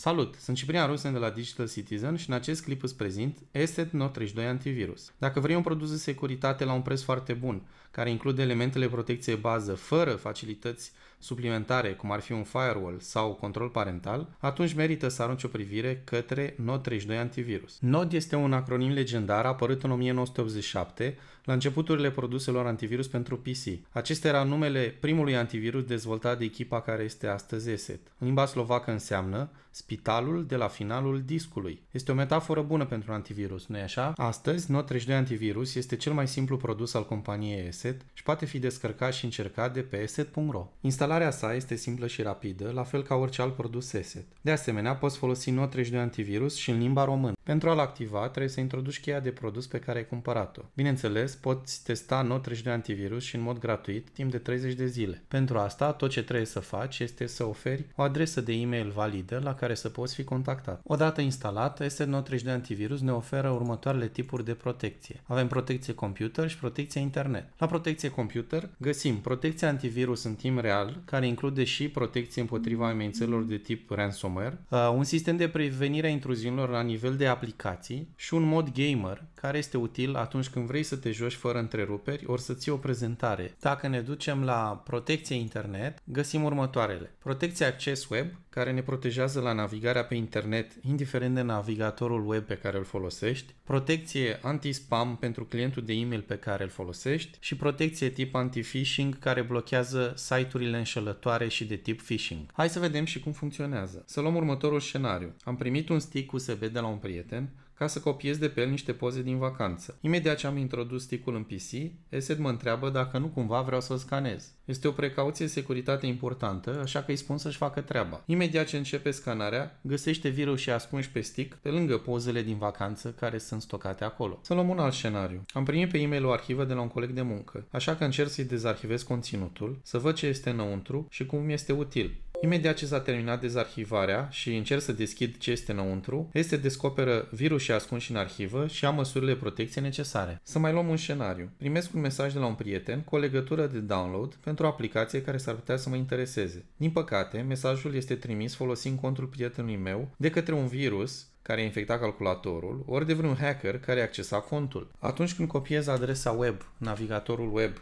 Salut, sunt Ciprian Rusen de la Digital Citizen și în acest clip îți prezint ESET Note 32 Antivirus. Dacă vrei un produs de securitate la un preț foarte bun, care include elementele protecție bază fără facilități suplimentare, cum ar fi un firewall sau control parental, atunci merită să arunci o privire către Node 32 Antivirus. Node este un acronim legendar apărut în 1987 la începuturile produselor antivirus pentru PC. Acesta era numele primului antivirus dezvoltat de echipa care este astăzi ESET. În limba slovacă înseamnă spitalul de la finalul discului. Este o metaforă bună pentru antivirus, nu-i așa? Astăzi, Node 32 Antivirus este cel mai simplu produs al companiei ESET și poate fi descărcat și încercat de pe eset.ro. Instalarea sa este simplă și rapidă, la fel ca orice alt produs ESET. De asemenea, poți folosi Node 32 Antivirus și în limba română. Pentru a-l activa, trebuie să introduci cheia de produs pe care ai cumpărat-o. Bineînțeles, poți testa Node 32 Antivirus și în mod gratuit timp de 30 de zile. Pentru asta, tot ce trebuie să faci este să oferi o adresă de e-mail validă la care să poți fi contactat. Odată instalat, Node 32 Antivirus ne oferă următoarele tipuri de protecție. Avem protecție computer și protecție internet. La protecție computer găsim protecția antivirus în timp real, care include și protecție împotriva amenințărilor de tip ransomware, uh, un sistem de prevenire a intruziunilor la nivel de aplicații și un mod gamer, care este util atunci când vrei să te joci fără întreruperi ori să ții o prezentare. Dacă ne ducem la protecție internet, găsim următoarele. Protecție acces web, care ne protejează la navigarea pe internet, indiferent de navigatorul web pe care îl folosești, protecție anti-spam pentru clientul de e-mail pe care îl folosești și protecție tip anti-phishing care blochează site-urile înșelătoare și de tip phishing. Hai să vedem și cum funcționează. Să luăm următorul scenariu. Am primit un stick USB de la un prieten ca să copiez de pe el niște poze din vacanță. Imediat ce am introdus stick-ul în PC, ESET mă întreabă dacă nu cumva vreau să-l scanez. Este o precauție securitate importantă, așa că îi spun să-și facă treaba. Imediat ce începe scanarea, găsește virus ascunși pe stick, pe lângă pozele din vacanță care sunt stocate acolo. Să luăm un alt scenariu. Am primit pe e-mail o arhivă de la un coleg de muncă, așa că încerc să-i dezarhivez conținutul, să văd ce este înăuntru și cum este util. Imediat ce s-a terminat dezarhivarea și încerc să deschid ce este înăuntru, este descoperă virus ascunși în arhivă și am măsurile protecție necesare. Să mai luăm un scenariu. Primesc un mesaj de la un prieten cu o legătură de download pentru o aplicație care s-ar putea să mă intereseze. Din păcate, mesajul este trimis folosind contul prietenului meu de către un virus care a infectat calculatorul, ori de vreun hacker care a accesat contul. Atunci când copiez adresa web, navigatorul web,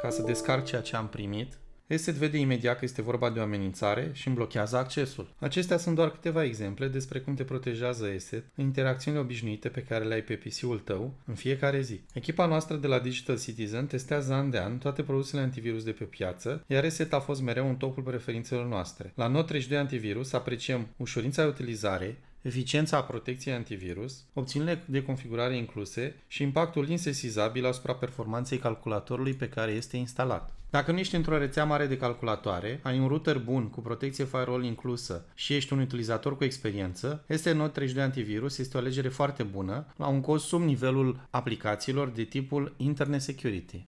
ca să descarc ceea ce am primit, ESET vede imediat că este vorba de o amenințare și îmi blochează accesul. Acestea sunt doar câteva exemple despre cum te protejează ESET în interacțiunile obișnuite pe care le ai pe PC-ul tău în fiecare zi. Echipa noastră de la Digital Citizen testează an de an toate produsele antivirus de pe piață, iar ESET a fost mereu în topul preferințelor noastre. La Note 32 Antivirus apreciem ușurința de utilizare, eficiența protecției antivirus, opțiunile de configurare incluse și impactul insesizabil asupra performanței calculatorului pe care este instalat. Dacă nu ești într-o rețea mare de calculatoare, ai un router bun cu protecție firewall inclusă și ești un utilizator cu experiență, este Note 32 Antivirus este o alegere foarte bună la un cost sub nivelul aplicațiilor de tipul Internet Security.